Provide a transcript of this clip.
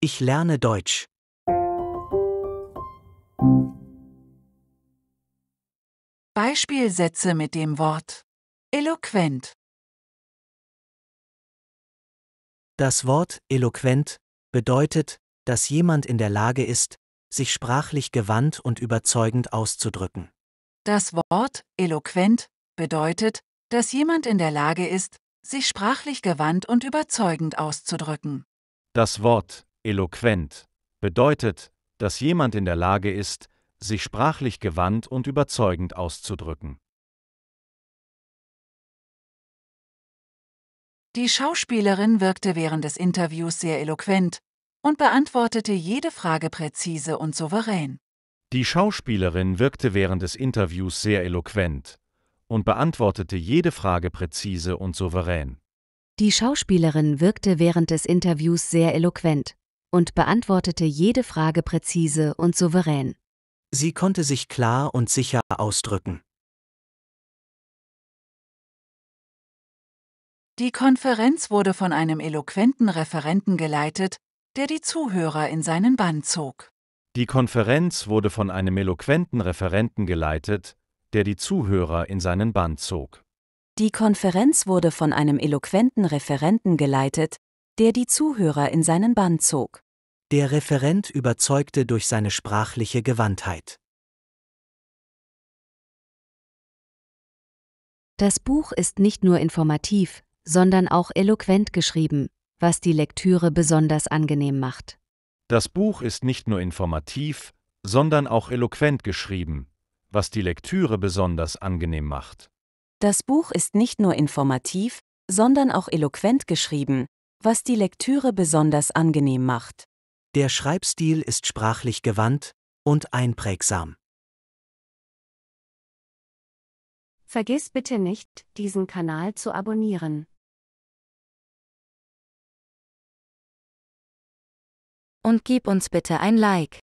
Ich lerne Deutsch. Beispielsätze mit dem Wort eloquent. Das Wort eloquent bedeutet, dass jemand in der Lage ist, sich sprachlich gewandt und überzeugend auszudrücken. Das Wort eloquent bedeutet, dass jemand in der Lage ist, sich sprachlich gewandt und überzeugend auszudrücken. Das Wort eloquent bedeutet, dass jemand in der Lage ist, sich sprachlich gewandt und überzeugend auszudrücken. Die Schauspielerin wirkte während des Interviews sehr eloquent und beantwortete jede Frage präzise und souverän. Die Schauspielerin wirkte während des Interviews sehr eloquent und beantwortete jede Frage präzise und souverän. Die Schauspielerin wirkte während des Interviews sehr eloquent und beantwortete jede Frage präzise und souverän. Sie konnte sich klar und sicher ausdrücken. Die Konferenz wurde von einem eloquenten Referenten geleitet, der die Zuhörer in seinen Bann zog. Die Konferenz wurde von einem eloquenten Referenten geleitet, der die Zuhörer in seinen Bann zog. Die Konferenz wurde von einem eloquenten Referenten geleitet, der die Zuhörer in seinen Bann zog. Der Referent überzeugte durch seine sprachliche Gewandtheit. Das Buch ist nicht nur informativ, sondern auch eloquent geschrieben, was die Lektüre besonders angenehm macht. Das Buch ist nicht nur informativ, sondern auch eloquent geschrieben, was die Lektüre besonders angenehm macht. Das Buch ist nicht nur informativ, sondern auch eloquent geschrieben, was die Lektüre besonders angenehm macht. Der Schreibstil ist sprachlich gewandt und einprägsam. Vergiss bitte nicht, diesen Kanal zu abonnieren. Und gib uns bitte ein Like.